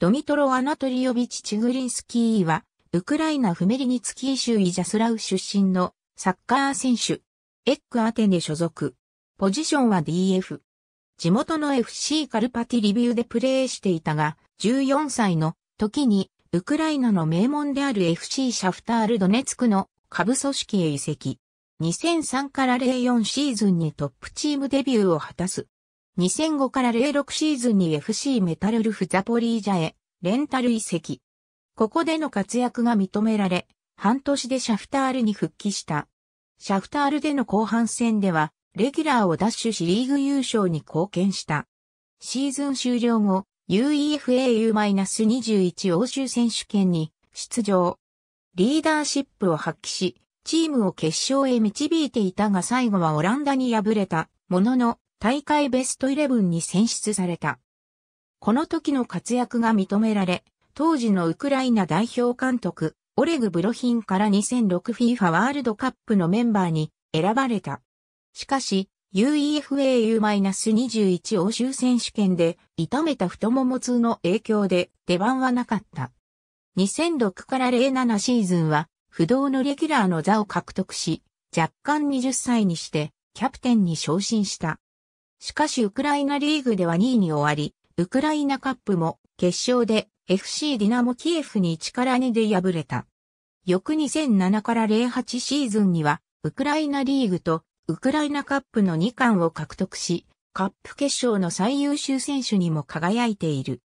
ドミトロ・アナトリオビチ・チグリンスキーは、ウクライナ・フメリニツキー州イジャスラウ出身のサッカー選手。エック・アテネ所属。ポジションは DF。地元の FC カルパティリビューでプレーしていたが、14歳の時にウクライナの名門である FC シャフタールドネツクの下部組織へ移籍。2003から04シーズンにトップチームデビューを果たす。2005から06シーズンに FC メタルルフザポリージャへレンタル移籍。ここでの活躍が認められ、半年でシャフタールに復帰した。シャフタールでの後半戦では、レギュラーをダッシュしリーグ優勝に貢献した。シーズン終了後、UEFAU-21 欧州選手権に出場。リーダーシップを発揮し、チームを決勝へ導いていたが最後はオランダに敗れたものの大会ベスト11に選出された。この時の活躍が認められ、当時のウクライナ代表監督、オレグ・ブロヒンから 2006FIFA ワールドカップのメンバーに選ばれた。しかし、UEFAU-21 欧州選手権で痛めた太もも痛の影響で出番はなかった。2006から07シーズンは不動のレギュラーの座を獲得し、若干20歳にしてキャプテンに昇進した。しかしウクライナリーグでは2位に終わり、ウクライナカップも決勝で FC ディナモキエフに1から2で敗れた。翌2007から08シーズンにはウクライナリーグとウクライナカップの2冠を獲得し、カップ決勝の最優秀選手にも輝いている。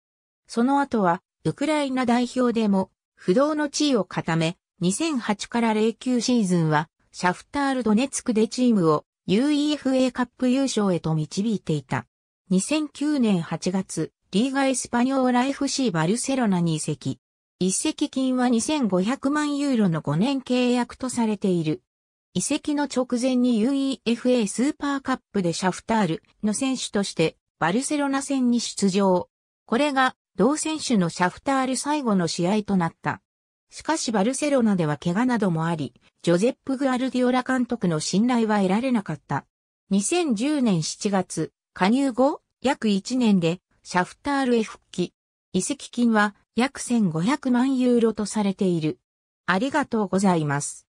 その後は、ウクライナ代表でも、不動の地位を固め、2008から09シーズンは、シャフタールドネツクでチームを UEFA カップ優勝へと導いていた。2009年8月、リーガエスパニョーラ FC バルセロナに移籍。移籍金は2500万ユーロの5年契約とされている。移籍の直前に UEFA スーパーカップでシャフタールの選手としてバルセロナ戦に出場。これが同選手のシャフタール最後の試合となった。しかしバルセロナでは怪我などもあり、ジョゼップ・グアルディオラ監督の信頼は得られなかった。2010年7月、加入後、約1年でシャフタールへ復帰。移籍金は約1500万ユーロとされている。ありがとうございます。